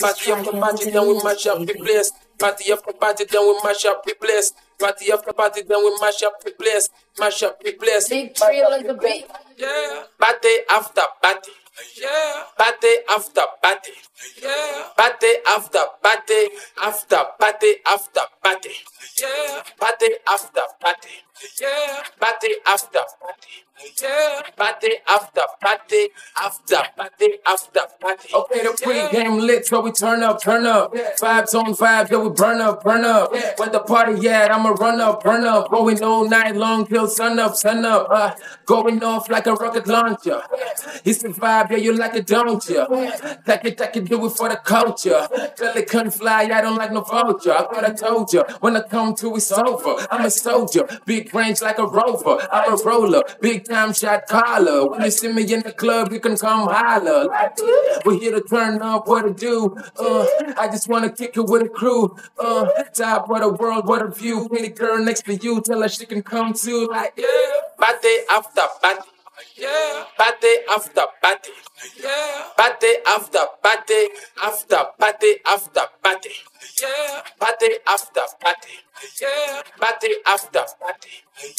Party after party, then we mash up the place. Party after party, then we mash up the place. Party after party, then we mash up the place. Mash up the place. Big Trill in the beat. Yeah. Party after party. Yeah. Party after party. Yeah. Party after party. After party after party. Yeah. Party after party. Yeah. Party after party. Yeah. Party after party. After party after party. Okay, the pre-game lit, so we turn up, turn up. Vibes on vibes, yeah, we burn up, burn up. Where the party at, I'ma run up, burn up. Going all night long till sun up, sun up. Uh, going off like a rocket launcher. It's the vibe, yeah, you like it, don't you? Like it, I can do it for the culture. Tell it couldn't fly, I don't like no vulture. I thought I told you, when I come to, it's over. I'm a soldier, big range like a rover. I'm a roller, big time shot caller. When you see me in the club, you can come holler. Like, we're here to turn up, what to do. Uh, I just wanna kick it with a crew. Uh, top of the world, what a view. Pretty girl next to you, tell her she can come too. Like, yeah. Party after party. Yeah. Party after party. Yeah. Party after party. After party after party. Yeah. Party after party. Yeah. Party after party.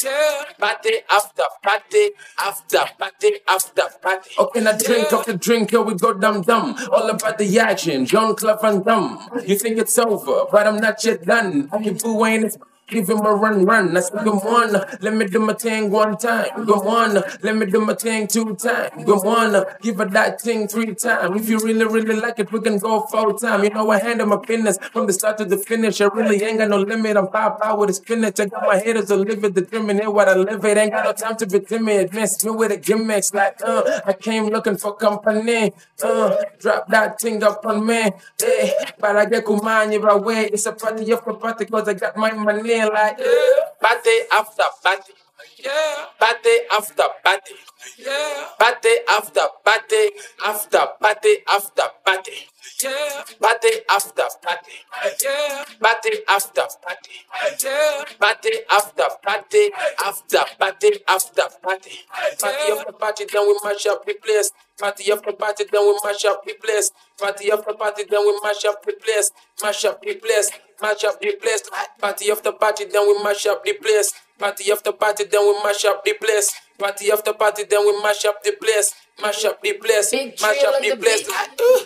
Yeah. Party after party. After party after party. Okay, now drink off the drink, here we go dum dum. All about the action, John Clough and Dumb. You think it's over, but I'm not yet done. You boo ain't Give him a run, run. I said, come on, let me do my thing one time. Come on, let me do my thing two times. Come on, give her that thing three times. If you really, really like it, we can go full time. You know, I handle my business from the start to the finish. I really ain't got no limit. I'm power, power with spinach. I got my haters to live it, determine what I live it. Ain't got no time to be timid. Mess me with the gimmicks like, uh, I came looking for company. Uh, drop that thing up on me. Eh, but I get kumani right away. It's a party after party cause I got my money Yeah. Party after party. Yeah. Party after party. Yeah. Party after party. After party after party. Yeah. Party after party. Yeah. Party after party. Yeah. Party after party. After party after party. Party after party, then we mash up the place. Party after party, then we mash up the place. Party after party, then we mash up the place. Mash up the place. Mash up the place. Party after party, then we mash up the place. Party after party, then we mash up the place. Party after party, then we mash up the place. Mash up the place. Mash up the place. Uh,